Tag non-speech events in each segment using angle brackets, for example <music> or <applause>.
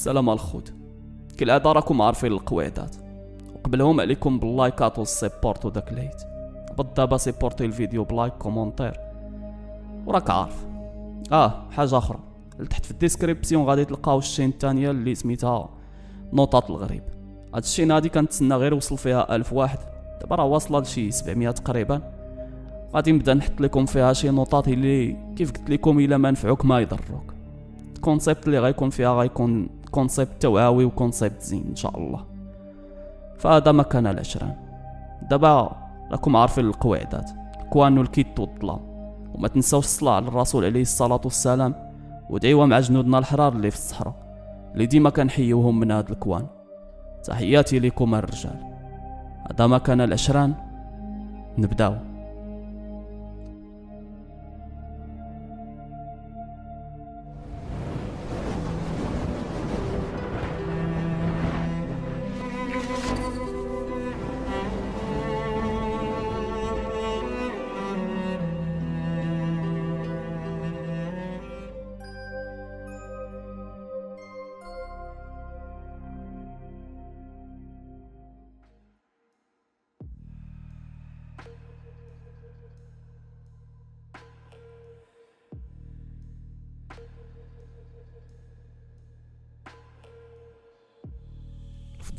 السلام الخوت. كالعادة راكم عارفين القواعدات وقبلهم عليكم باللايكات وال support وداك ليت بالدابا سيبورتي الفيديو ب like commentaire وراك عارف. آه حاجة أخرى. لتحت في ال description غادي تلقاو ال chaîne الثانية اللي سميتها نوطات الغريب. هاد ال chaîne هادي كنتسنى غير وصل فيها ألف واحد. دابا راه واصلة لشي 700 تقريبا. غادي نبدأ نحط لكم فيها شي نوطات اللي كيف قلت لكم إلا ما نفعوك ما يضروك. ال concept اللي غيكون فيها غيكون concept توعوي و concept زين ان شاء الله فهذا ما كان العشران دابا راكم عارفين القواعدات ال coin وال kit والظلام وما تنساوش الصلاة على الرسول عليه الصلاة والسلام ودعيوها مع جنودنا الحرار اللي في الصحراء اللي ديما كنحيوهم من هاد ال coin تحياتي لكم الرجال هذا ما كان العشران نبداو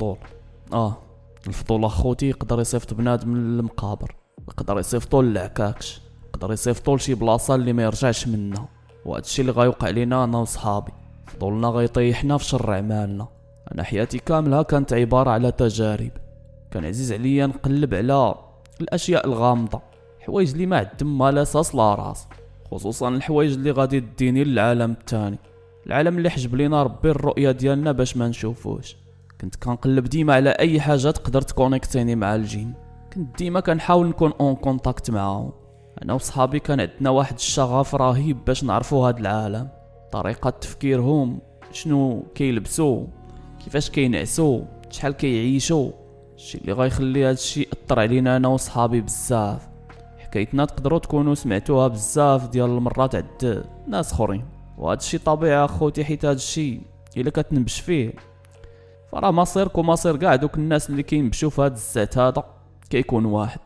الفضول آه. الفضول اخوتي يقدر يصيفط بنادم للمقابر يقدر يصيفطو للعكاكش يقدر يصيفطو لشي بلاصة اللي ما يرجعش منها. وهذا الشيء اللي غيوقع لينا أنا وصحابي. فضولنا غيطيحنا في شر اعمالنا أنا حياتي كامله كانت عبارة على تجارب. كان عزيز عليا نقلب على الأشياء الغامضة. حوايج اللي ما عندهم ما لا أساس لا راس. خصوصا الحوايج اللي غادي تديني للعالم الثاني العالم اللي حجب لينا ربي الرؤية ديالنا باش ما نشوفوش. كنت كنقلب ديما على أي حاجة تقدر تكونيكتيني مع الجين كنت ديما كنحاول نكون en contact معاهم. أنا وصحابي كان عندنا واحد الشغف رهيب باش نعرفوا هاد العالم. طريقة تفكيرهم شنو كيلبسوا كيفاش كينعسوا شحال كيعيشوا الشيء اللي غيخلي هاد الشيء يأثر علينا أنا وصحابي بزاف. حكايتنا تقدروا تكونوا سمعتوها بزاف ديال المرات عند ناس أخرين. وهذا الشيء طبيعي أخوتي حيت هذا الشيء إلا كتنبش فيه فراه مصيركم مصير كاع دوك الناس اللي كينبشوا في هذا الزعت هذا كيكون واحد.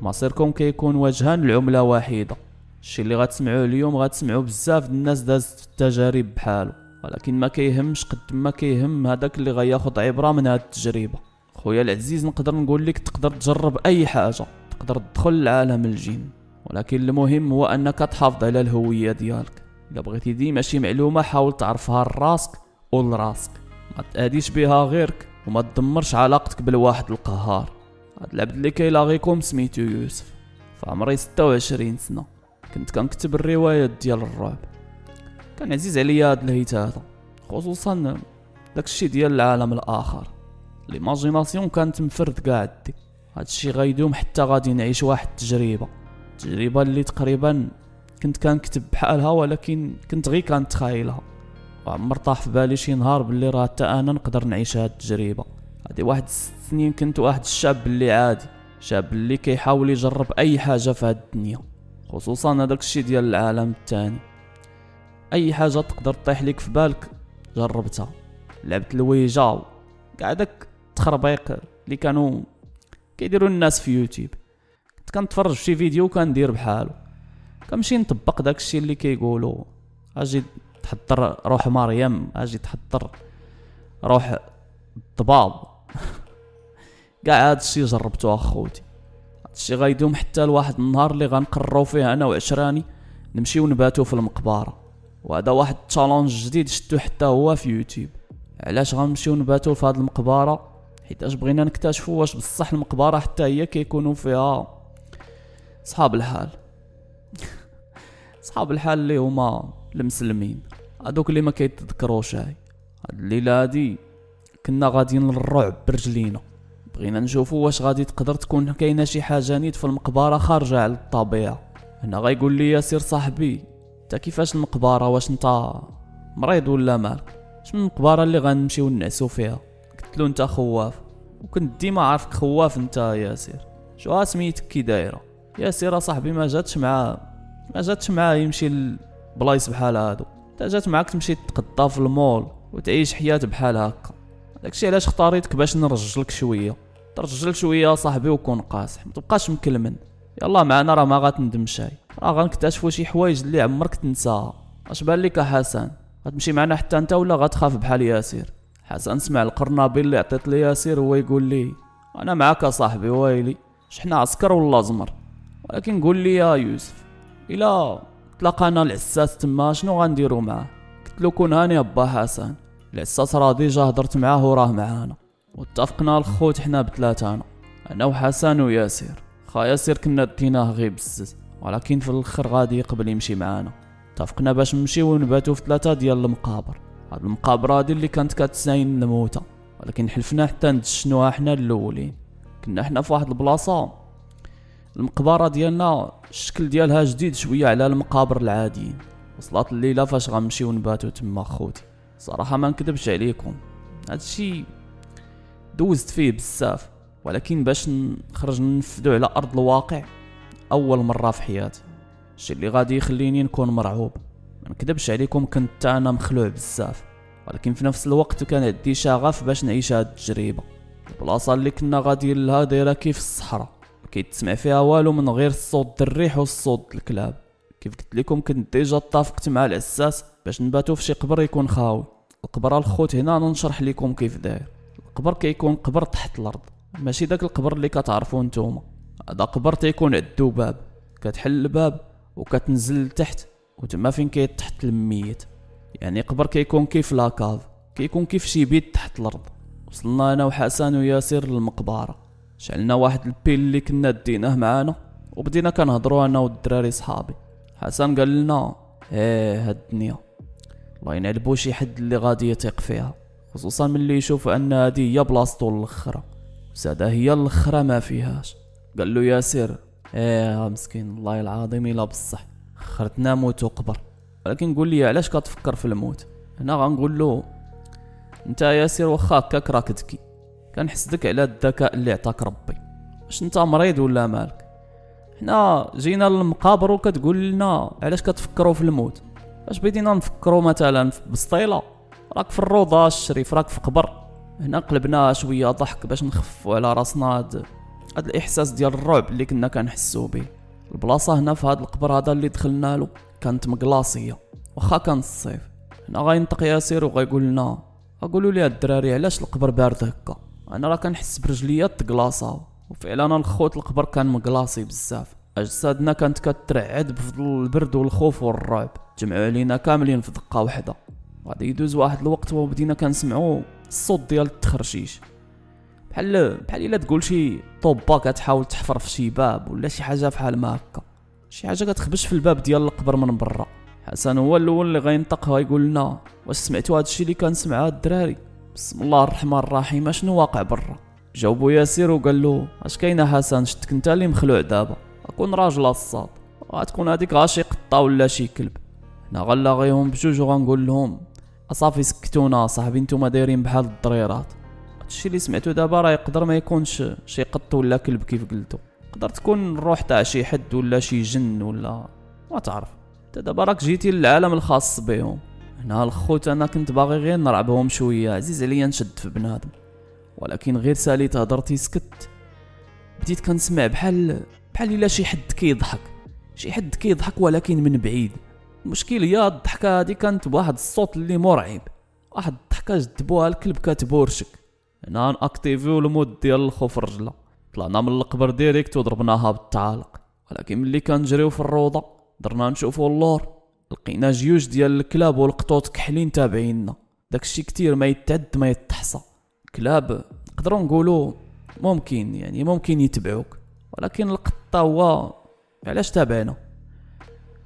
مصيركم كيكون وجهان العمله واحدة. الشيء اللي غتسمعوه اليوم غتسمعوا بزاف الناس دازت في التجارب بحالو. ولكن ما كيهمش قد ما كيهم هذاك اللي غياخد عبرة من هاد التجربة. خويا العزيز نقدر نقول لك تقدر تجرب أي حاجة. تقدر تدخل لعالم الجن. ولكن المهم هو أنك تحافظ على الهوية ديالك. إلا بغيتي ديما شي معلومة حاول تعرفها لراسك ولراسك ما تأذيش بها غيرك وما تدمرش علاقتك بالواحد القهار. هاد العبد اللي كيلاغيكم سميتو يوسف فعمري 26 سنة. كنت كنكتب الروايات ديال الرعب. كان عزيز عليا هاد الهيت هذا خصوصا داكشي ديال العالم الآخر. l'imagination كانت مفرد كاع عندي هادشي غيدوم حتى غادي نعيش واحد التجربة. تجربة اللي تقريبا كنت كنكتب بحالها ولكن كنت غير كنتخايلها وعمر طاح في بالي شي نهار باللي راه حتى أنا نقدر نعيش هاد التجربة. هادي واحد ست سنين كنت واحد الشاب اللي عادي شاب اللي كيحاول يجرب أي حاجة في هاد الدنيا خصوصا هذاك الشيء ديال العالم الثاني أي حاجة تقدر تطيح لك في بالك جربتها. لعبت الويجا كاع داك التخربيق اللي كانوا كيديروا الناس في يوتيوب. كنت كنتفرج في شي فيديو كندير بحالو. كنمشي نطبق داك الشيء اللي كيقولوا. أجي تحضر روح مريم أجي تحضر روح الضباب كاع <laughs> هاد الشيء جربته أخوتي. هاد الشيء غيدوم حتى لواحد النهار اللي غنقرروا فيه أنا وعشراني نمشيو نباتو في المقبرة. وهذا واحد challenge جديد شتو حتى هو في يوتيوب. علاش غنمشيو نباتو في هاد المقبرة؟ حيتاش بغينا نكتشفوا واش بصح المقبرة حتى هي كيكونوا فيها صحاب الحال. <laughs> صحاب الحال اللي هما المسلمين. هادوك اللي ما كيتذكروش هاي. هاد الليلة هادي كنا غاديين للرعب برجلينا. بغينا نشوفوا واش غادي تقدر تكون كاينة شي حاجة نيت في المقبرة خارجة على الطبيعة. هنا غيقول لي ياسر صاحبي انت كيفاش المقبرة واش انت مريض ولا مالك شنو المقبرة اللي غنمشيو نعسو فيها؟ قلت له انت خواف. وكنت ديما عارفك خواف انت ياسر شو سميتك كي دايرة؟ ياسر صاحبي ما جاتش مع ما جاتش معاه يمشي لبلايص بحال هادو. تا جات معاك تمشي تقضى في المول وتعيش حياة بحال هكا. داكشي علاش اختاريتك باش نرجلك شوية. ترجل شوية صاحبي وكون قاصح متبقاش مكلمن. يلا معنا راه ما غتندم شي. راه غنكتشفوا شي حوايج اللي عمرك تنساها اش بان لك حسن؟ غتمشي معنا حتى انت ولا غتخاف بحال ياسير حسن سمع القرنابي اللي عطيت لي ياسير هو يقول لي أنا معاك صاحبي ويلي شحنا عسكر ولا زمر ولكن قول لي يا يوسف. إلا. تلاقانا العساس تما شنو غنديرو معاه قلت له كون هاني با حسن. العساس راه déjà هضرت معاه وراه معانا. واتفقنا الخوت حنا بثلاثه أنا وحسن وياسير. خا ياسير كنا ديناه غير بزز ولكن في الآخر غادي يقبل يمشي معانا. اتفقنا باش نمشيو ونباتو في ثلاثة ديال المقابر. هاد المقابر هادي اللي كانت كتساين الموتى ولكن حلفنا حتى ندشنوها حنا الأولين. كنا حنا في واحد البلاصة. المقبرة ديالنا الشكل ديالها جديد شوية على المقابر العاديين. وصلات الليلة فاش غنمشيو نباتو تما خوتي. صراحة ما نكذبش عليكم. هادشي دوزت فيه بزاف. ولكن باش نخرج ننفذو على أرض الواقع أول مرة في حياتي. الشي اللي غادي يخليني نكون مرعوب. ما نكذبش عليكم كنت أنا مخلوع بزاف. ولكن في نفس الوقت كان عندي شغف باش نعيش هاد التجربة. البلاصة اللي كنا غاديين لها دايرة كيف الصحراء. كيتسمع فيها والو من غير الصوت الريح والصوت الكلاب. كيف قلت لكم كنت déjà اتفقت مع العساس باش نباتو في شي قبر يكون خاوي. القبر الخوت هنا نشرح لكم كيف داير. القبر كيكون قبر تحت الأرض. ماشي داك القبر اللي كتعرفو نتوما. هذا قبر تيكون عندو باب. كتحل الباب وكتنزل لتحت وتما فين كيطحت الميت. يعني قبر كيكون كيف la cave كيكون كيف شي بيت تحت الأرض. وصلنا أنا وحسن وياسر للمقبرة. شعلنا واحد ال pile اللي كنا ديناه معانا وبدينا كنهضروا أنا والدراري صحابي. حسن قال لنا إيه هاد الدنيا. الله ينعلبو شي حد اللي غادي يثيق فيها خصوصا ملي يشوف أن هادي هي بلاصتو الأخرى زادا هي الأخرى ما فيهاش. قال له ياسر إيه مسكين الله العظيم إلا بصح خرتنا موت وقبر. ولكن قول لي علاش كتفكر في الموت؟ هنا غنقول له أنت ياسر واخا هكاك راك تكي كنحسدك على الذكاء اللي عطاك ربي. واش انت مريض ولا مالك؟ حنا جينا للمقابر وكتقول لنا علاش كتفكروا في الموت؟ اش بدينا نفكروا مثلا في بسطيلة؟ راك في الروضة الشريف راك في قبر. هنا قلبنا شوية ضحك باش نخفوا على راسنا هاد, هاد الإحساس ديال الرعب اللي كنا كنحسوا به. البلاصة هنا في هاد القبر هذا اللي دخلنا له كانت مقلاصية واخا كان الصيف. هنا غينطق ياسر وغيقول لنا أقولوا لي الدراري علاش القبر بارد هكا؟ أنا راه كنحس برجليا تقلاصاو وفعلا الخوت القبر كان مقلاصي بزاف. أجسادنا كانت كترعد بفضل البرد والخوف والرعب. جمعوا علينا كاملين في دقة واحدة. غادي يدوز واحد الوقت وبدينا كنسمعوا الصوت ديال التخرشيش. بحال بحال إلا تقول شي طوبة كتحاول تحفر في شي باب ولا شي حاجة بحال ما هكا. شي حاجة كتخبش في الباب ديال القبر من برا. حسن هو الأول اللي غينطق ويقول لنا واش سمعتوا هادشي اللي كنسمع الدراري؟ بسم الله الرحمن الرحيم. أشنو واقع برا؟ جاوبو ياسر وقال له أش كاينة حسن؟ شتك انت اللي مخلوع دابا. أكون راجل الصاد غتكون هذيك غاشي قطه ولا شي كلب. هنا غنلاغيهم بجوج وغنقول لهم أصافي سكتونا صاحبي نتوما دايرين بحال الضريرات. هادشي اللي سمعتو دابا راه يقدر ما يكونش شي قط ولا كلب كيف قلتو. تقدر تكون الروح تاع شي حد ولا شي جن ولا ما تعرف. انت دابا راك جيتي للعالم الخاص بهم. هنا الخوت أنا كنت باغي غير نرعبهم شوية. عزيز عليا نشد في بنادم. ولكن غير ساليت هضرتي سكت. بديت كنسمع بحال بحال إلا شي حد كيضحك. شي حد كيضحك ولكن من بعيد. المشكل هي الضحكة هادي كانت بواحد الصوت اللي مرعب واحد الضحكة جدبوها الكلب كتبورشك هنا ناكتيفيو ال mode ديال الخوف الرجلة. طلعنا من القبر direct وضربناها بالتعالق. ولكن ملي كنجريو في الروضة درنا نشوفو اللور. لقينا جيوش ديال الكلاب والقطوط كحلين تابعيننا. داكشي كتير ما يتعد ما يتحصى. كلاب نقدروا نقولوا ممكن يعني ممكن يتبعوك. ولكن القطة هو علاش تابعنا؟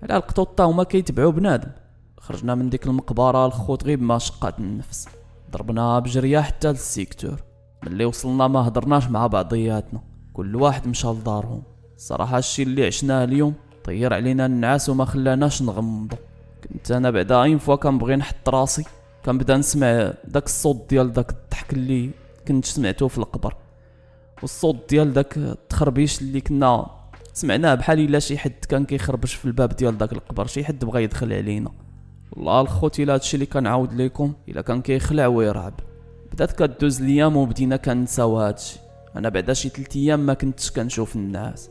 على القطوطة هما كيتبعو بنادم. خرجنا من ديك المقبرة الخوت غير بما شقات النفس. ضربناها بجرية حتى لل secteur. ملي وصلنا ما هضرناش مع بعضياتنا. كل واحد مشى لدارهم. الصراحة الشي اللي عشناه اليوم طير علينا النعاس وما خلاناش نغمضو كنت أنا بعدا une fois كنبغي نحط راسي. كنبدا نسمع داك الصوت ديال داك الضحك اللي كنت سمعته في القبر. والصوت ديال داك التخربيش اللي كنا سمعناه بحال إلا شي حد كان كيخربش في الباب ديال داك القبر شي حد بغى يدخل علينا. والله الخوت إلا هادشي اللي كنعاود لكم إلا كان كيخلع ويرعب. بدات كدوز الأيام وبدينا كنساو هادشي. أنا بعدا شي تلت أيام ما كنتش كنشوف الناس.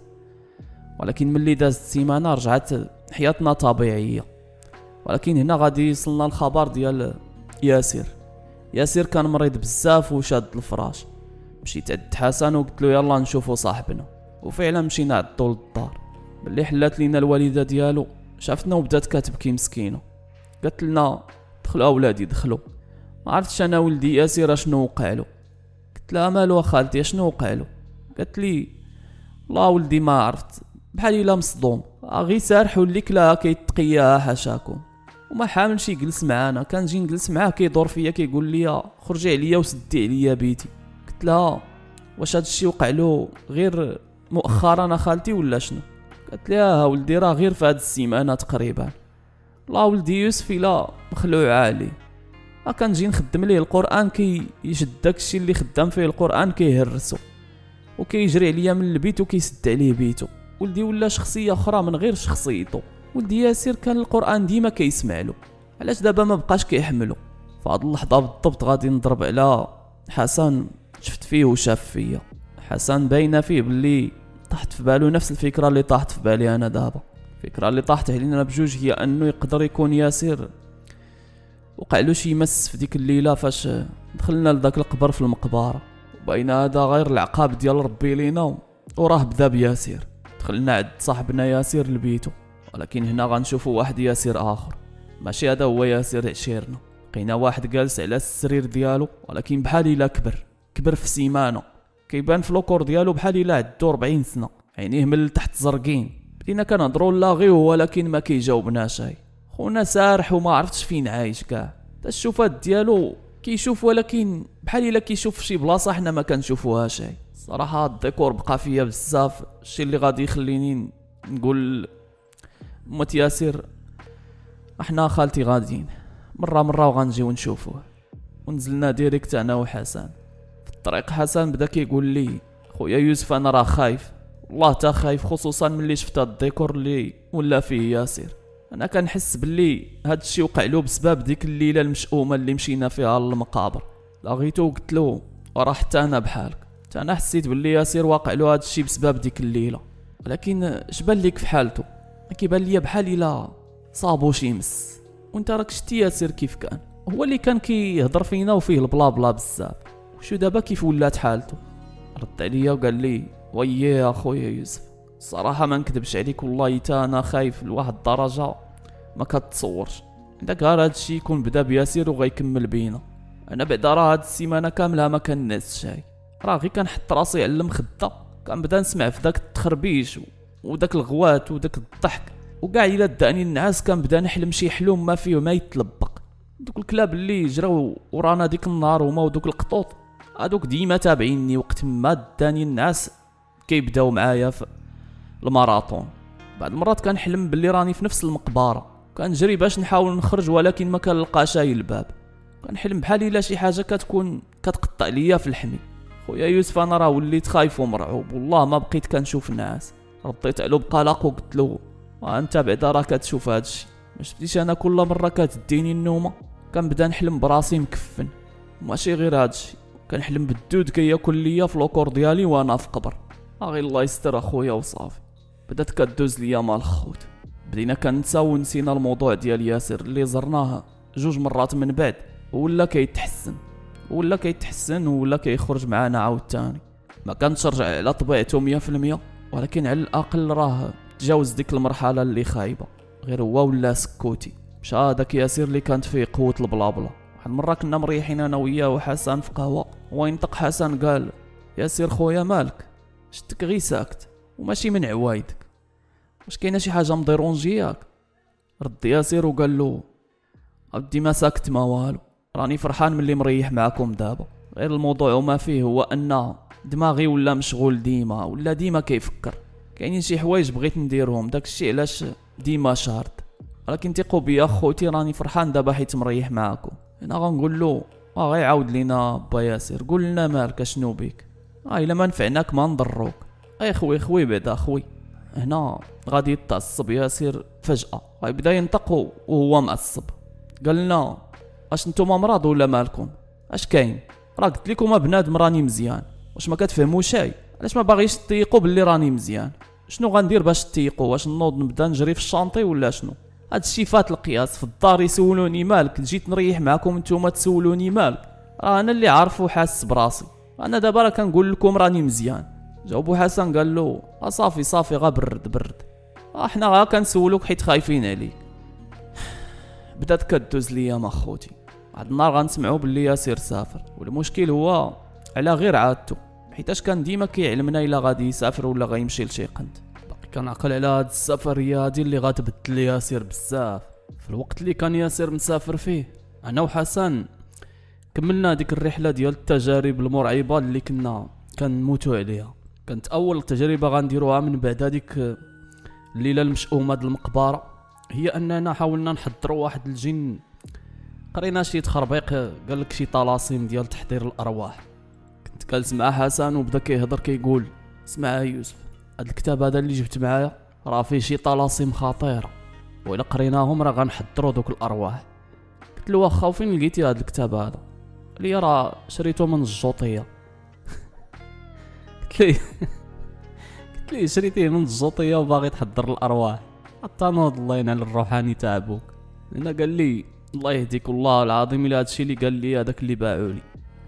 ولكن ملي دازت السيمانة رجعت حياتنا طبيعية. ولكن هنا غادي يصلنا الخبر ديال ياسر. ياسر كان مريض بزاف وشاد الفراش. مشيت عند حسن وقلت له يلا نشوفو صاحبنا. وفعلا مشينا عدو للدار ملي حلات لينا الوالدة ديالو شافتنا وبدات كتبكي مسكينة. قالت لنا دخلوا أولادي دخلوا. ما عرفتش أنا ولدي ياسر أشنو وقع له قلت لها مالو خالتي أشنو وقع له قالت لي والله ولدي ما عرفت. بحال إلا مصدوم. غي سارح وليك لا كيتقياها حاشاكم وما حاملش يجلس معانا. كنجي نجلس معاه كيدور فيا كيقول لي خرجي عليا وسدي عليا بيتي. قلت لها واش هادشي وقع له غير مؤخرا خالتي ولا شنو؟ قالت لي ها ولدي راه غير في هاد السيمانة تقريبا. لا ولدي يوسف إلا مخلوع عالي. ها كنجي نخدم ليه القرآن كي يشد داكشي اللي خدام فيه القرآن كيهرسو. وكيجري عليا من البيت وكيسد عليه بيتو. ولدي ولا شخصية أخرى من غير شخصيته. ولدي ياسر كان القرآن ديما كيسمع له علاش دابا ما بقاش كيحملو؟ فهاد اللحظة بالضبط غادي نضرب على حسن شفت فيه وشاف فيا. حسن باينة فيه باللي طاحت في بالو نفس الفكرة اللي طاحت في بالي أنا دابا. الفكرة اللي طاحت علينا بجوج هي أنه يقدر يكون ياسر وقع له شي مس في ديك الليلة فاش دخلنا لذاك القبر في المقبرة. وباين هذا غير العقاب ديال ربي لينا وراه بدا بياسير دخلنا عند صاحبنا ياسير لبيتو ولكن هنا غنشوفوا واحد ياسير آخر. ماشي هذا هو ياسير عشيرنا لقينا واحد جالس على السرير ديالو ولكن بحال إلا كبر. كبر في سيمانه كيبان في le corps ديالو بحال إلا عندو 40 سنة. عينيه من التحت زرقين. بدينا كنهضروا لاغيو ولكن ما كيجاوبناش هاي خونا سارح وما عرفتش فين عايش كاع. الشوفات ديالو كيشوف ولكن بحال إلا كيشوف شي بلاصة حنا ما كنشوفوهاش هاي صراحة الديكور بقى فيا بزاف. الشيء اللي غادي يخليني نقول مت ياسر حنا أ خالتي غاديين. مرة مرة وغنجيو نشوفوه ونزلنا direct أنا وحسن. في الطريق حسن بدأ كيقول لي خويا يوسف أنا راه خايف. والله تا خايف خصوصا ملي شفت الديكور اللي ولا فيه ياسر. أنا كنحس باللي هاد الشيء وقع له بسبب ديك الليلة المشؤومة اللي مشينا فيها للمقابر. لغيتو قلت له وراه حتى أنا بحالك. حتى أنا حسيت باللي ياسر واقع له هاد الشيء بسبب ديك الليلة. ولكن اش بان ليك في حالته كيبان ليا بحال إلا صابو شي مس وأنت راك شتي ياسر كيف كان هو اللي كان كيهضر فينا وفيه البلا بلا بزاف. وشو دابا كيف ولات حالته رد عليا وقال لي وياه أخويا يوسف الصراحه ما نكذبش عليك والله تا أنا خايف لواحد الدرجة ما كتصورش. عندك غير هادشي يكون بدا بياسير وغيكمل بينا. أنا بعدا راه هاد السيمانة كاملة ما كنعسش شاي راه غير كنحط راسي على المخدة. كنبدا نسمع في داك التخربيش وداك الغوات وداك الضحك. وكاع إلا داني النعاس كنبدا نحلم شي حلم ما فيه ما يتلبق. دوك الكلاب اللي جراو ورانا ديك النهار هما ودوك القطوط هادوك ديما تابعيني وقت ما داني النعاس كيبداو معايا في الماراطون بعد المرات كنحلم باللي راني في نفس المقبرة. كنجري باش نحاول نخرج ولكن ما كنلقاش الباب. كنحلم بحال إلا شي حاجة كتكون كتقطع ليا في الحمي خويا يوسف أنا راه وليت خايف ومرعوب. والله ما بقيت كنشوف الناس. رديت عليه بقلق وقلت له انت بعدا راه كتشوف هادشي ما شفتيش أنا كل مرة كتديني النومة؟ كنبدا نحلم براسي مكفن. ماشي غير هادشي كنحلم بالدود كياكل ليا في لوكور ديالي وأنا في قبر. اغي الله يستر اخويا وصافي. بدات كدوز ليا مال الخوت. بدينا كنساو ونسينا الموضوع ديال ياسر اللي زرناه جوج مرات من بعد. ولا كيتحسن. ولا كيتحسن ولا كيخرج معانا عاوتاني. ما رجع على طبيعته مية في المية ولكن على الأقل راه تجاوز ديك المرحلة اللي خايبة. غير هو ولا سكوتي. مشى هذاك ياسر اللي كانت فيه قوة البلابلا واحد المره كنا مريحين أنا وياه وحسن في قهوة وينطق حسن قال ياسر خويا مالك شتك غي ساكت وماشي من عوايدك. واش كاينة شي حاجة مديرونجياك رد ياسر وقال له ما ساكت ما والو. راني فرحان ملي مريح معاكم دابا. غير الموضوع وما فيه هو أن دماغي ولا مشغول ديما ولا ديما كيفكر. كاينين شي حوايج بغيت نديرهم داكشي علاش ديما شارد. ولكن تيقوا بيا خوتي راني فرحان دابا حيت مريح معاكم أنا غنقول له آه غيعاود لينا با ياسر. قول لنا مالك شنو بيك؟ آه إلا ما نفعناك ما نضروك أي خوي خوي بعدا خوي هنا غادي يتعصب ياسر فجأة. غيبدا ينطق وهو معصب. قال لنا اش نتوما مرض ولا مالكم؟ اش كاين؟ راه قلت لكم بنادم راني مزيان. واش ما كتفهموا شي؟ علاش ما باغيش تيقوا باللي راني مزيان؟ شنو غندير باش تيقوا واش نوض نبدا نجري في الشانطي ولا شنو؟ هاد الشي فات القياس في الدار يسولوني مالك. جيت نريح معاكم نتوما تسولوني مالك. راه أنا اللي عارف وحاس براسي. أنا دابا راه كنقول لكم راني مزيان. جاوبو حسن قال له آه صافي صافي غا برد برد. آه حنا غا كنسولوك حيت خايفين عليك. <sighs> بدات كدوز ليام اخوتي واحد النهار غنسمعو باللي ياسر سافر والمشكل هو على غير عادته حيتاش كان ديما كيعلمنا إلا غادي يسافر ولا غيمشي لشي قنت باقي كنعقل على هاد السفرية هادي اللي غتبدل ياسر بزاف. في الوقت اللي كان ياسر مسافر فيه أنا وحسن كملنا ديك الرحلة ديال التجارب المرعبة اللي كنا كنموتو عليها. كانت أول تجربة غنديروها من بعد هذيك الليلة المشؤومة د المقبرة. هي أننا حاولنا نحضروا واحد الجن قرينا شي تخربيق قال لك شي طلاسم ديال تحضير الأرواح. كنت جالس مع حسن وبدا كيهضر كيقول اسمع يا يوسف هاد الكتاب هذا اللي جبت معايا راه فيه شي طلاسم خطيرة. وإلا قريناهم راه غنحضروا دوك الأرواح. قلت له واخا وفين لقيتي هاد الكتاب هذا؟ لي راه شريته من الجوطية. <laughs> قلت لي <laughs> قلت لي شريتيه من الجوطية وباغي تحضر الأرواح. حتى نوض الله ينال الروحاني تاعبوك لأن قال لي الله يهديك والله العظيم. الا هادشي اللي قال لي هذاك اللي باعوا لي.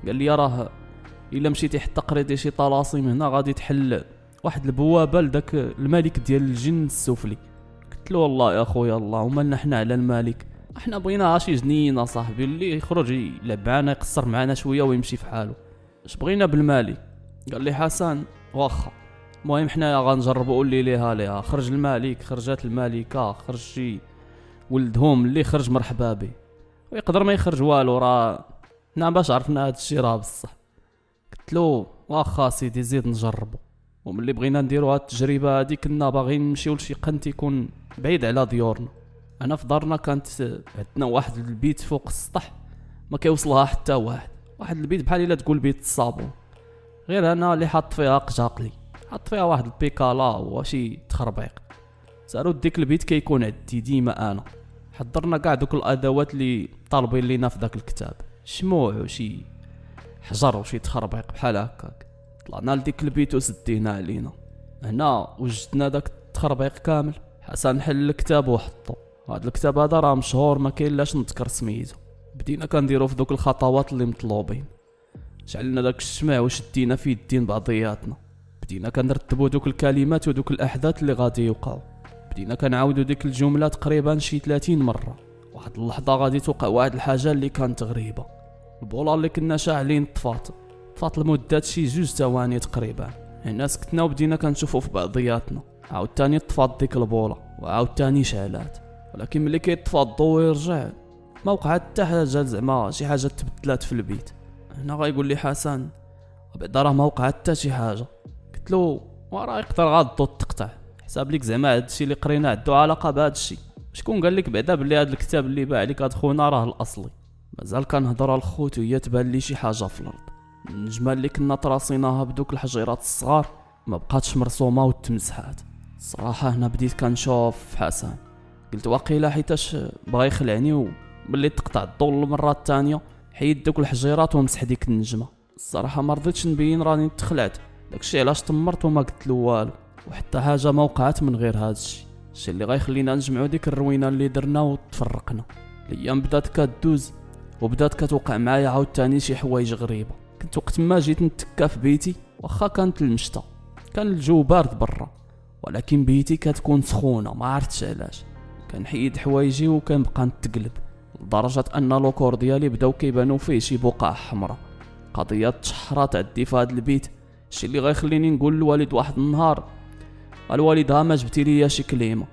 قال لي راه إلا مشيتي حتى قريتي شي طلاسم هنا غادي تحل واحد البوابة لذاك الملك ديال الجن السفلي. قلت له والله يا خويا الله ومالنا حنا على الملك. إحنا بغينا شي جنينة صاحبي اللي يخرج يلعب معنا يقصر معنا شوية ويمشي في حاله. اش بغينا بالمالك قال لي حسن واخا. المهم حنا غنجربوا اللي ليها ليها. خرج الملك خرجت الملكة خرج شي ولدهم اللي خرج مرحبا به ويقدر ما يخرج والو راه حنا باش عرفنا هاد الشي راه بصح. قلت له واخا سيدي زيد نجربو. وملي بغينا نديرو هاد التجربة هادي كنا باغيين نمشيو لشي قنت يكون بعيد على ديورنا. أنا في دارنا كانت عندنا واحد البيت فوق السطح ما كيوصلها حتى واحد. واحد البيت بحال إلا تقول بيت الصابون. غير أنا اللي حاط فيها قجاقلي حط فيها واحد البيكالا وشي تخربيق. سالو ديك البيت كيكون عندي ديما أنا. حضرنا كاع دوك الأدوات اللي طالبين لينا في داك الكتاب. شموع وشي حجر وشي تخربيق بحال هكاك. طلعنا لديك البيت وسدينا علينا هنا وجدنا داك التخربيق كامل. حسن حل الكتاب وحطو هاد الكتاب هذا راه مشهور ما كاين لاش نذكر سميتو. بدينا كنديرو في دوك الخطوات اللي مطلوبين. شعلنا داك الشمع وشدينا في يدين بعضياتنا. بدينا كنرتبو دوك الكلمات ودوك الأحداث اللي غادي يوقعوا بدينا كنعاودو ديك الجملة تقريبا شي 30 مرة. واحد اللحظة غادي توقع واحد الحاجة اللي كانت غريبة. البولا اللي كنا شاعلين طفات طفات لمده شي جوج ثواني تقريبا. هنا سكتنا وبدينا كنشوفو في بعضياتنا. عاود تاني طفات ديك البولا وعاود تاني شعلات. ولكن ملي كيطفى الضو ويرجع ما وقع حتى حاجة زعما شي حاجة تبدلات في البيت. هنا غايقول لي حسن بعدا راه ما وقع حتى شي حاجة. قلت له وراه يقدر غاد الضو تقطع. حساب ليك زعما هادشي اللي قرينا عندو علاقة بهادشي شكون قال لك بعدا بلي هاد الكتاب اللي باع لك هاد خونا راه الأصلي؟ مازال كنهضر الخوت وهي تبان لي شي حاجة في الأرض. النجمه اللي كنا تراصيناها بدوك الحجيرات الصغار ما بقاتش مرسومة وتمسحات. الصراحه هنا بديت كنشوف حسن. قلت واقيلا حيتاش بغا يخلعني وملي تقطع الضو المره الثانية حيد دوك الحجيرات ومسح ديك النجمة. الصراحه ما رضيتش نبين راني تخلعت. داكشي علاش تمرت وما قلت له والو. وحتى حاجة ما وقعت من غير هادشي الشيء اللي غيخلينا نجمعو ديك الروينة اللي درنا وتفرقنا. الأيام بدات كدوز وبدات كتوقع معايا عاوتاني شي حوايج غريبة. كنت وقت ما جيت نتكا في بيتي واخا كانت المشتى كان الجو بارد برا ولكن بيتي كتكون سخونة ما عرفتش علاش. كنحيد حوايجي وكنبقى نتقلب لدرجة أن le corps ديالي بداو كيبانو فيه شي بقع حمراء. قضية تشحرات عندي في هاد البيت. الشي اللي غيخليني نقول للوالد واحد النهار الوالد ها ما جبتي ليا شي كليمة.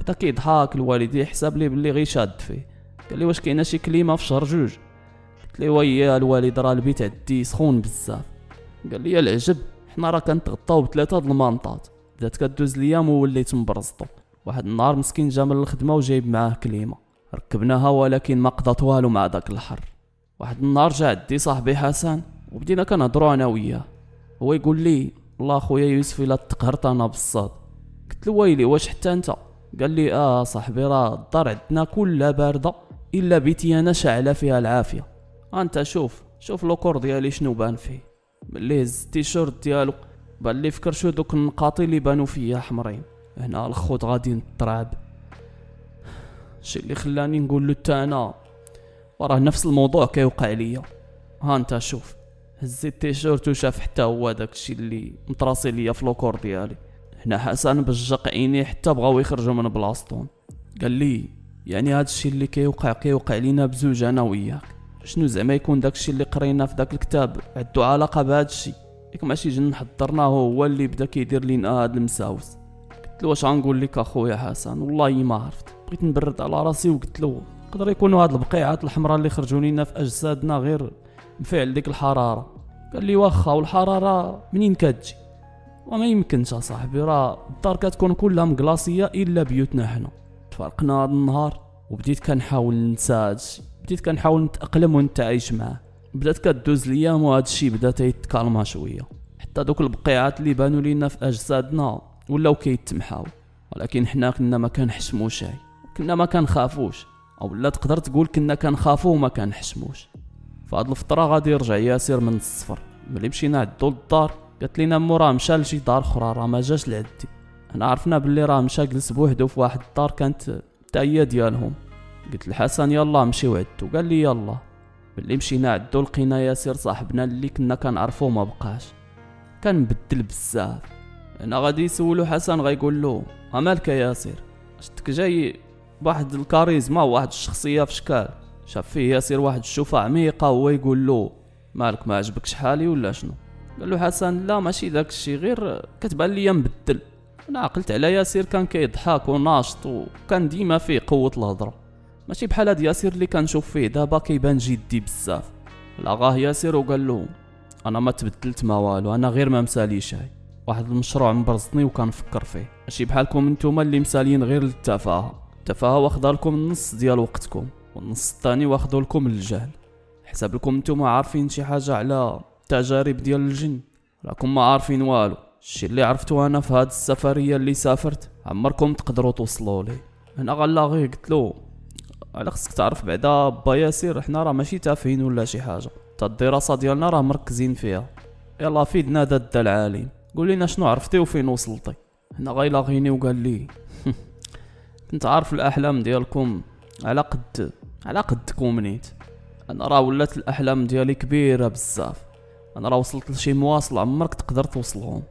بدا كيضحك الوالد يحسب لي بلي غير شاد فيه. قال لي واش كاينة شي كليمة في شهر جوج؟ قلت لي ويا الوالد راه البيت عندي سخون بزاف. قال لي العجب حنا راه كنتغطاو بثلاثه د المانطات بدات كدوز الأيام ووليت مبرزطو. واحد النهار مسكين جا من الخدمة وجايب معاه كليمة. ركبناها ولكن ما قضات والو مع داك الحر. واحد النهار جا عندي صاحبي حسن وبدينا كنهضروا أنا وياه. هو يقول لي والله خويا يوسف إلا تقهرت أنا بالصاد. قلت له ويلي واش حتى أنت؟ قال لي آه صاحبي راه الدار عندنا كلها باردة إلا بيتي أنا شاعلة فيها العافية. أنت شوف شوف le corps ديالي شنو بان فيه. ملي هز التيشيرت ديالو بان لي فكر دوك النقاط اللي بانوا فيا حمرين. هنا الخوت غادي نطراب الشيء اللي خلاني نقول له أنا؟ وراه نفس الموضوع كيوقع ليا. ها أنت شوف. هز التيشيرت وشاف حتى هو داكشي اللي مطراسي ليا في le corps ديالي. هنا حسن بجق عيني حتى بغاو يخرجوا من بلاصتهم. قال لي يعني هذا الشيء اللي كيوقع كيوقع لينا بزوج أنا وياك. شنو زعما يكون داكشي اللي قرينا في داك الكتاب؟ عندو علاقة بهذا الشيء ياك ماشي جن حضرناه هو اللي بدا كيدير لينا هاد المساوس. قلت له واش غنقول لك أخويا حسن والله ما عرفت. بغيت نبرد على راسي وقلت له يقدر يكونوا هاد البقيعات الحمراء اللي خرجوا لينا في أجسادنا غير بفعل ديك الحرارة. قال لي واخا والحرارة منين كتجي وما يمكنش أصاحبي راه الدار كتكون كلها مقلاصية إلا بيوتنا حنا. تفرقنا هذا النهار وبديت كنحاول ننسى هادشي بديت كنحاول نتأقلم ونتعايش معاه. بدات كدوز الأيام وهذا الشيء بدأ تيتكالما شوية. حتى دوك البقيعات اللي بانوا لينا في أجسادنا ولاو كيتمحاو. ولكن حنا كنا ما كنحشموش كنا ما كنخافوش. أو لا تقدر تقول كنا كنخافو وما كنحشموش. فهاد الفترة غادي يرجع ياسر من الصفر. ملي مشينا عندو للدار قالت لينا مو راه مشى لشي دار أخرى راه ما جاش لعندي. أنا عرفنا بلي راه مشى جلس بوحدو في واحد الدار كانت حتى هي ديالهم. قلت لحسن يلا نمشيو عندو. قال لي يلا. ملي مشينا عندو لقينا ياسر صاحبنا اللي كنا كنعرفو ما بقاش. كان مبدل بزاف. أنا غادي يسولو حسن غيقول له مالك يا ياسر؟ شتك جاي بواحد الكاريزما وواحد الشخصية في شكال. شاف فيه ياسر واحد الشوفة عميقة هو يقول له مالك ما عجبكش حالي ولا شنو؟ قال له حسن لا ماشي داك الشيء غير كتبان ليا مبدل. أنا عقلت على ياسر كان كيضحك وناشط وكان ديما فيه قوة الهضرة. ماشي بحال هاد ياسر اللي كنشوف فيه دابا كيبان جدي بزاف. لغاه ياسر وقال له أنا ما تبدلت ما والو أنا غير ما مساليش هاي. واحد المشروع مبرزني وكنفكر فيه. ماشي بحالكم نتوما اللي مسالين غير للتفاهة. التفاهة واخدة لكم النص ديال وقتكم. والنص الثاني واخدو لكم الجهل. حساب لكم نتوما عارفين شي حاجة على التجارب ديال الجن. راكم ما عارفين والو. الشي اللي عرفتو أنا في هاد السفرية اللي سافرت عمركم تقدروا توصلوا لي أنا غلاغي قلت له على خصك تعرف بعدا با ياسير حنا راه ماشي تافهين ولا شي حاجة. تا الدراسة ديالنا راه مركزين فيها. يلا فيدنا داد العالم قول لنا شنو عرفتي وفين وصلتي. هنا غيلاغيني وقال لي <laughs> كنت عارف الأحلام ديالكم على قد على قدكم نيت أنا راه ولات الأحلام ديالي كبيرة بزاف. أنا راه وصلت لشي مواصل عمرك تقدر توصلهم.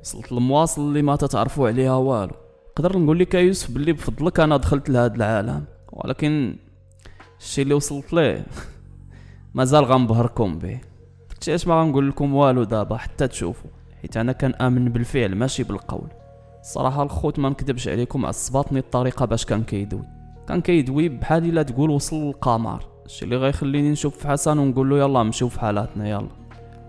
وصلت للمواصل اللي ما تتعرفوا عليها والو. نقدر نقول لك يوسف باللي بفضلك أنا دخلت لهذا العالم. ولكن الشيء اللي وصلت ليه <laughs> مازال غنبهركم به. اش ما غنقول لكم والو دابا حتى تشوفوا. حيت أنا كنامن بالفعل ماشي بالقول. الصراحه الخوت ما نكذبش عليكم عصباتني الطريقة باش كان كيدوي. كان كيدوي بحال إلا تقول وصل للقمر. الشيء اللي غيخليني نشوف في حسن ونقول له يلا نمشيو في حالاتنا يلا.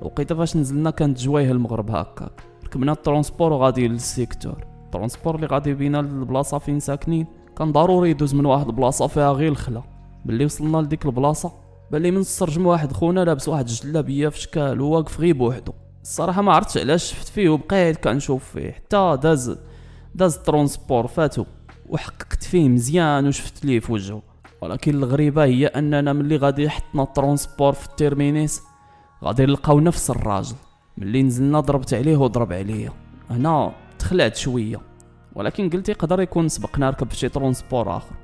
لقيت فاش نزلنا كانت جوايه المغرب هكا ركبنا ال transport وغادي لل secteur. ال transport اللي غادي بينا للبلاصة فين ساكنين؟ كان ضروري يدوز من واحد البلاصة فيها غير الخلا. ملي وصلنا لديك البلاصة باللي من السرجم واحد خونا لابس واحد الجلابيه في شكال وواقف غير بوحدو. الصراحة ما عرفتش علاش شفت فيه وبقيت كنشوف فيه حتى داز داز ال transport فاتو. وحققت فيه مزيان وشفت ليه في وجهه. ولكن الغريبة هي أننا ملي غادي حطنا ال transport في ال terminus غادي نلقاو نفس الراجل. ملي نزلنا ضربت عليه وضرب عليا. هنا تخلعت شوية. ولكن قلت يقدر يكون سبق نركب في شي transport آخر.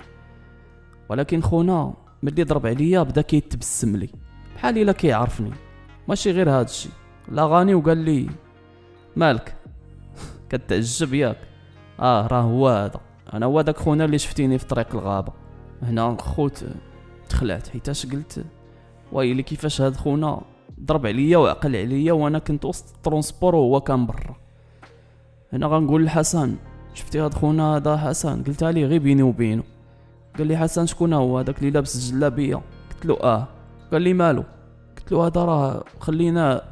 ولكن خونا ملي ضرب عليا بدا كيتبسم لي. بحال إلا كيعرفني. ماشي غير هذا الشيء لا غاني وقال لي مالك؟ <laughs> كتعجب ياك. آه راه هو هذا. أنا هو داك خونا اللي شفتيني في طريق الغابة. هنا خوت تخلعت حيتاش قلت؟ ويلي كيفاش هاد خونا؟ ضرب عليا وعقل عليا وأنا كنت وسط الترونسبور وهو كان برا. هنا غنقول لحسن شفتي هاد خونا هذا حسن؟ قلتها لي غير بيني وبينه قال لي حسن شكون هو؟ هذاك اللي لابس الجلابية. قلت له آه. قال لي مالو؟ قلت له هذا راه خلينا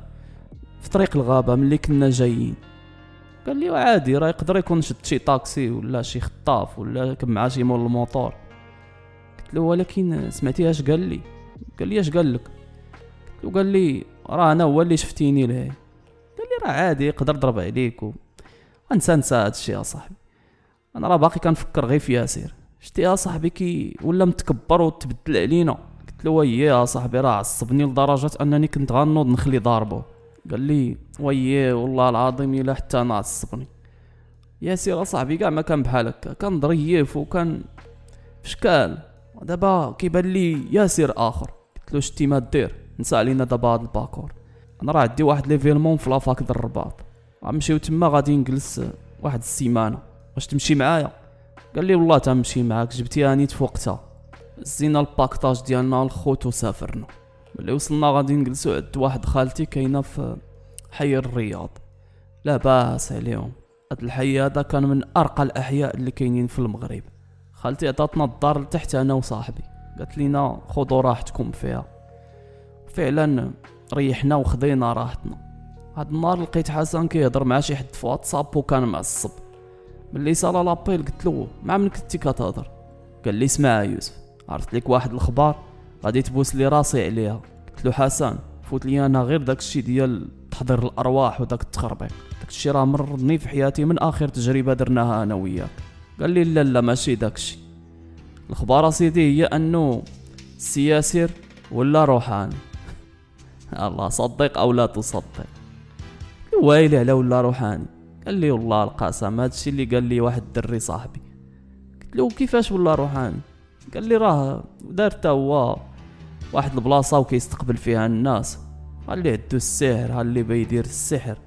في طريق الغابة ملي كنا جايين. قال لي عادي راه يقدر يكون شد شي طاكسي ولا شي خطاف ولا ركب معاه شي مول الموطور. قلت له ولكن سمعتي اش قال لي؟ قال لي اش قال لك؟ قلت له قال لي راه أنا هو اللي شفتيني له قال لي راه عادي يقدر ضرب عليك و... انسى انسى هادشي يا صاحبي أنا راه باقي كنفكر غير في ياسر شتي يا صاحبي كي ولا متكبر وتبدل علينا؟ قلت له يا صاحبي راه عصبني لدرجة انني كنت غنوض نخلي ضاربه. قال لي oui والله العظيم الا حتى أنا عصبني ياسر صاحبي كاع ما كان بحال هكا كان ظريف وكان فشكال دابا كيبان لي ياسر آخر. قلت له شتي ما دير نسى علينا دابا هاد الباكور. أنا راه عندي واحد l'événement في la fac د الرباط. غنمشيو تما غادي نجلس واحد السيمانة. واش تمشي معايا؟ قال لي والله تنمشي معاك جبتيها نيت فوقتها هزينا ال paquetage ديالنا الخوت وسافرنا. ملي وصلنا غادي نجلسو عند واحد خالتي كاينة في حي الرياض. لا باس عليهم. هاد الحي هذا كان من أرقى الأحياء اللي كاينين في المغرب. خالتي عطاتنا الدار لتحت أنا وصاحبي. قالت لينا خذوا راحتكم فيها. فعلا ريحنا وخذينا راحتنا. هاد النهار لقيت حسن كيهضر مع شي حد في واتساب وكان معصب. ملي سالا l'appel قلت له مع من كنتي كتهضر. قال لي اسمع يوسف عرفت لك واحد الخبار؟ غادي تبوس لي راسي عليها. قلت له حسن فوت لي أنا غير داك الشيء ديال تحضير الأرواح وداك التخربيق. داك الشيء راه مرضني في حياتي من آخر تجربة درناها أنا وياك قال لي لا لا ماشي داك الشيء الخبار سيدي هي أنه سياسر ولا روحاني؟ <laughs> الله صدق أو لا تصدق. ويلي على ولا روحاني. قال لي والله القسم هادشي اللي قال لي واحد الدري صاحبي. قلت له كيفاش ولا روحاني؟ قال لي راه دار تا هو واحد البلاصة وكيستقبل فيها الناس. ها اللي عندو السحر ها اللي بيدير السحر.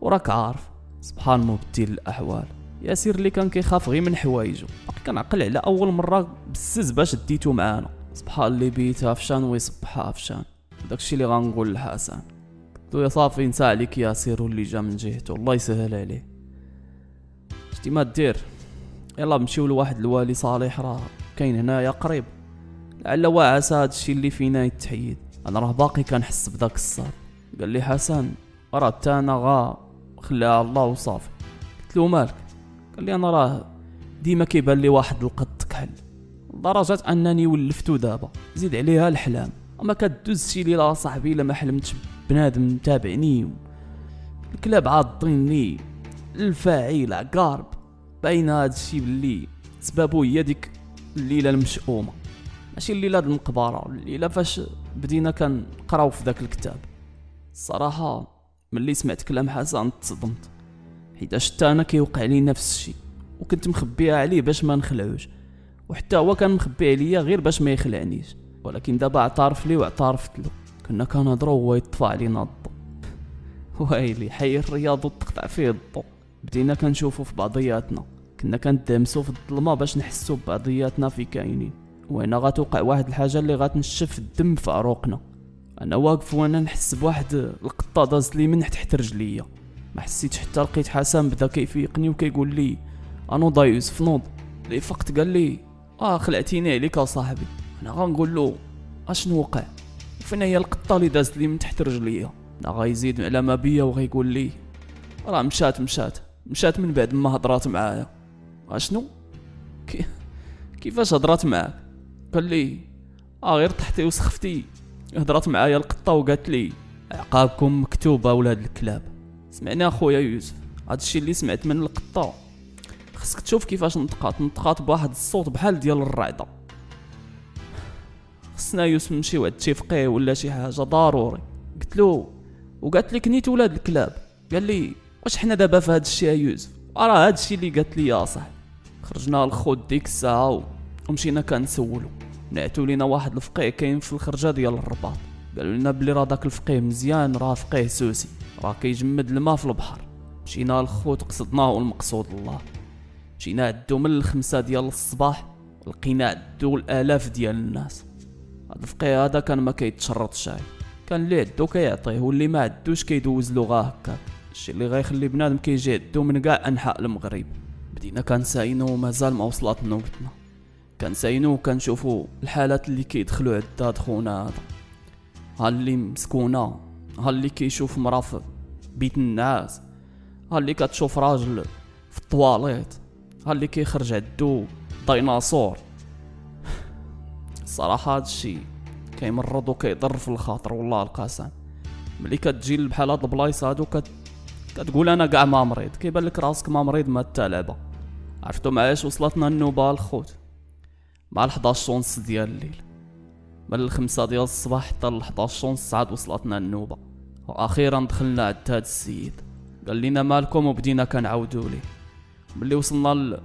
وراك عارف سبحان مبدل الأحوال. ياسير اللي كان كيخاف غير من حوايجو. باقي كنعقل على أول مرة بزز باش ديتو معانا. سبحان اللي بيتها فشان ويصبحها فشان. داكشي اللي غنقول لحسن. قلت يا صافي نسى عليك ياسير واللي جا من جهته. الله يسهل عليه. شتي ما دير يلا نمشيو لواحد الوالي صالح راه. كاين هنايا قريب. لعل وعسى هادشي اللي فينا يتحيد. أنا راه باقي كنحس بداك الصاد. قال لي حسن راه حتى أنا غا خليها الله وصافي قلت له مالك؟ قال لي أنا راه ديما كيبان لي واحد القط كحل. لدرجة أنني ولفتو دابا. زيد عليها الحلام. أما كدوز شي ليلة صاحبي إلا ما حلمتش بنادم متابعني. الكلاب عاضيني الفاعل عقارب. باين هاد الشي باللي سبابو هي ديك الليلة المشؤومة. ماشي الليلة د المقبرة الليلة فاش بدينا كنقراو في داك الكتاب. الصراحه ملي سمعت كلام حسن تصدمت. حيت حتى أنا كيوقع لي نفس الشيء وكنت مخبيها عليه باش ما نخلعوش. وحتى هو كان مخبي عليا غير باش ما يخلعنيش. ولكن دابا اعترف لي واعترفت له. كنا كنهضرو وهو يطفى علينا الضو <laughs> ويلي حي الرياض وتقطع فيه الضو بدينا كنشوفو في بعضياتنا. كنا كندامسو في الظلمة باش نحسو ببعضياتنا في كاينين. وهنا غتوقع واحد الحاجة اللي غتنشف الدم في عروقنا أنا واقف وأنا نحس بواحد القطه دازت لي من تحت رجليا. ما حسيتش حتى لقيت حسن بدا كيفيقني وكيقول لي انوض يوسف نوض. لي فقت قال لي آه خلعتيني عليك صاحبي. أنا غنقول له أشنو وقع؟ فين هي القطة اللي دازت لي من تحت رجليا؟ أنا غيزيد على ما بيا وغيقول لي راه مشات مشات. مشات من بعد ما هضرات معايا. أشنو؟ كي... كيفاش هضرات معاك؟ قال لي آه غير طحتي وسخفتي. هضرات معايا القطة وقالت لي عقابكم مكتوبة ولاد الكلاب. سمعني اخويا يوسف هادشي اللي سمعت من القطة. خصك تشوف كيفاش نطقات نطقات بواحد الصوت بحال ديال الرعدة. خصنا يوسف نمشيو عند شي فقيه ولا شي حاجة ضروري. قلت له وقالت لك نيت ولاد الكلاب. قال لي واش حنا دابا في هاد الشيء يا يوسف؟ راه هاد الشيء اللي قالت لي يا صاحبي. خرجنا الخوت ديك الساعة. ومشينا كنسولو. نعتو لينا واحد الفقيه كاين في الخرجة ديال الرباط. قالوا لنا بلي راه داك الفقيه مزيان راه فقيه سوسي راه كيجمد الماء في البحر. مشينا الخوت قصدناه والمقصود الله. مشينا عدو من الخمسة ديال الصباح لقينا عدو الآلاف ديال الناس. هاد الفقيه هذا كان ما كيتشرط شاي. كان اللي عدو كيعطيه واللي ما عدوش كيدوز له غا هكا. الشيء اللي غيخلي بنادم كيجي عدو من كاع أنحاء المغرب. بدينا كنساينو ومازال ما وصلت نوبتنا. كنساينو وكنشوفو الحالات اللي كيدخلوا عند هاد خونا هذا. ها اللي مسكونة ها اللي كيشوف مرا في بيت النعاس ها اللي كتشوف راجل في الطواليت ها اللي كيخرج عدو ديناصور. الصراحه هادشي كيمرض وكيضر في الخاطر والله القسم. ملي كتجي بحال هاد البلايص هادو كت... كتقول أنا كاع ما مريض كيبان لك راسك ما مريض ما تلعبه عرفتو معايا وصلتنا النوبة الخوت. مع ال 11 ونص ديال الليل. من الخمسة ديال الصباح حتى 11 ونص عاد وصلتنا النوبة. وأخيرا دخلنا عند هاد السيد. قال لنا مالكم وبدينا كنعاودو ليه. ملي وصلنا ل...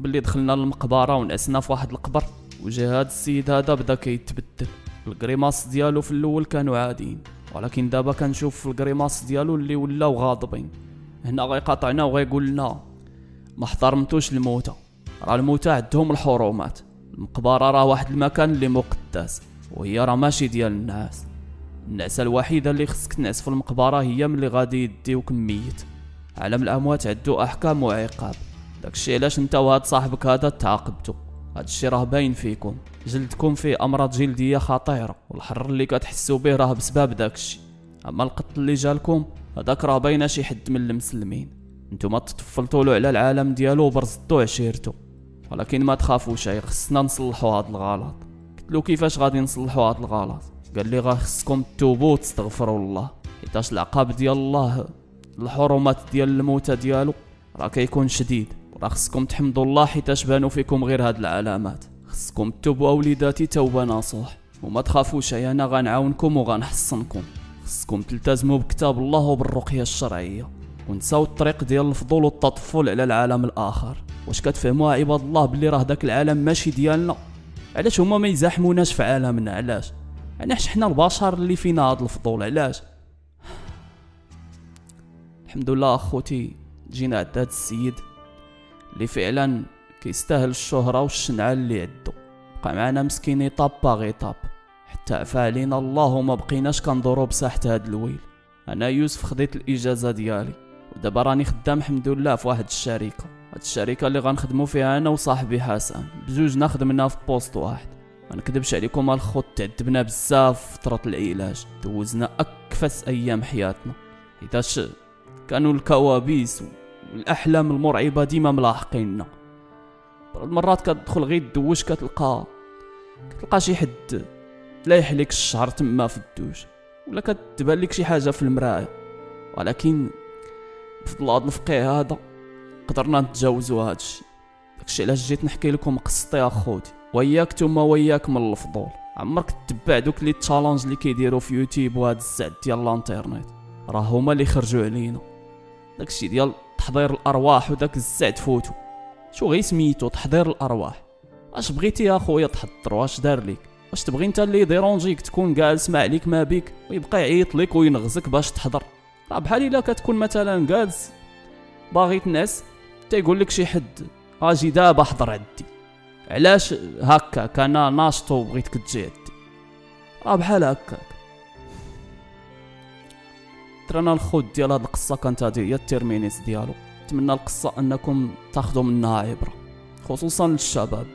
ملي دخلنا للمقبرة ونعسنا في واحد القبر. وجا هاد السيد هذا بدأ كيتبدل. الكريماس ديالو في الأول كانوا عاديين. ولكن دابا كنشوف في الكريماس ديالو اللي ولاو غاضبين. هنا غيقاطعنا وغيقول لنا ما احترمتوش الموتى. راه الموتى عندهم الحرمات المقبره راه واحد المكان اللي مقدس وهي راه ماشي ديال الناس. النعسه الوحيدة اللي خصك تنعس في المقبرة هي ملي غادي يديوك ميت عالم الأموات عندو أحكام وعقاب. داكشي علاش انت وهاد صاحبك هذا تعاقبتو؟ هادشي راه باين فيكم. جلدكم فيه أمراض جلدية خطيرة والحر اللي كتحسوا به راه بسبب داكشي. أما القتل اللي جالكم هذاك راه باينه شي حد من المسلمين. نتوما تطفلتوا على العالم ديالو وبرزتو عشيرتو. ولكن ما تخافوش خصنا نصلحوا هاد الغلط. قلت له كيفاش غادي نصلحوا هاد الغلط؟ قال لي غا خصكم توبوا وتستغفروا الله. حيتاش العقاب ديال الله الحرمات ديال الموتى ديالو راه كيكون شديد. راه خصكم تحمدوا الله حيتاش بانوا فيكم غير هاد العلامات. خصكم توبوا اوليداتي توبة نصوح وما تخافوش أنا غنعاونكم وغنحصنكم. خصكم تلتزموا بكتاب الله وبالرقية الشرعية. ونساو الطريق ديال الفضول والتطفل على العالم الآخر. واش كتفهموها؟ عباد الله بلي راه داك العالم ماشي ديالنا. علاش هما ما يزاحموناش في عالمنا؟ علاش؟ علاش حنا البشر اللي فينا هاد الفضول؟ علاش؟ الحمد لله أخوتي جينا عند هاد السيد اللي فعلا كيستاهل الشهرة والشنعة اللي عندو. بقى معانا مسكين يطاب باغي طاب. حتى عفا علينا الله وما بقيناش كندورو بساحة هاد الويل. أنا يوسف خديت الإجازة ديالي. ودابا راني خدام الحمد لله في واحد الشركة. هاد الشركة اللي غنخدمو فيها أنا وصاحبي حسن. بجوجنا خدمنا في poste واحد. ما نكذبش عليكم الخوت تعذبنا بزاف في فترة العلاج. دوزنا أكفس أيام حياتنا. حيتاش كانوا الكوابيس والأحلام المرعبة ديما ملاحقيننا. بعض المرات كتدخل غير الدوش كتلقى كتلقى شي حد لايح لك الشعر تما في الدوش ولا كتبان لك شي حاجة في المراية. ولكن بفضل هذا الفقيه هذا. قدرنا نتجاوزوا هادشي داكشي علاش جيت نحكي لكم قصتي أخوتي. وياك ثم وياك من الفضول. عمرك تتبع دوك les challenges اللي كيديروا في يوتيوب وهاد الزعد ديال الانترنت راه هما اللي خرجوا علينا. داكشي ديال تحضير الأرواح وداك الزعد فوتو. شوف غير سميتو تحضير الأرواح؟ اش بغيتي يا خويا تحضر؟ واش دار ليك؟ واش تبغي انت اللي déranger ك تكون جالس ما عليك ما بيك ويبقى يعيط لك وينغزك باش تحضر؟ راه بحال إلا كتكون مثلا جالس باغي تنعس تيقول لك شي حد. آجي دابا حضر عندي. علاش هكا؟ كان ناشط وبغيتك تجي عندي. راه بحال هكاك. ترانا الخوت ديال هاد القصة كانت هادي هي ال terminus ديالو. نتمنى القصة أنكم تاخذوا منها عبرة. خصوصا للشباب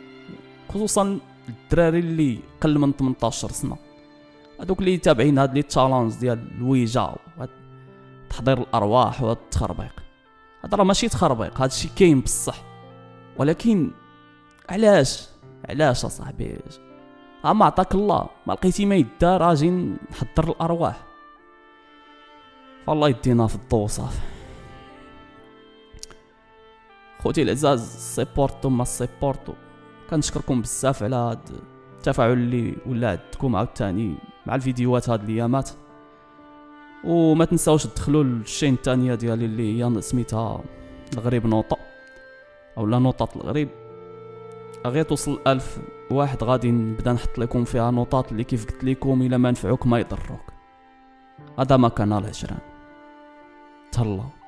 خصوصا الدراري اللي قل من 18 سنة. هذوك اللي تابعين هاد لي تشالنج ديال الويجا تحضير الأرواح وهاد التخربيق. هذا راه ماشي تخربيق هادشي كاين بصح. ولكن علاش؟ علاش أصاحبي؟ ها ما عطاك الله ما لقيتي ما يدار أجي نحضر الأرواح. والله يدينا في الضو صافي. خوتي العزاز سيبورتو ما سيبورتو. كنشكركم بزاف على هاد التفاعل اللي ولا عندكم عاوتاني مع الفيديوهات هاد الأيامات. وما تنساوش تدخلوا للشين الثانية ديالي اللي هي سميتها الغريب نوطة اولا نوطة الغريب. غير توصل ألف واحد غادي نبدا نحط لكم فيها نوطات اللي كيف قلت لكم إلا ما نفعوك ما يضروك هذا ما كان العشران تهلا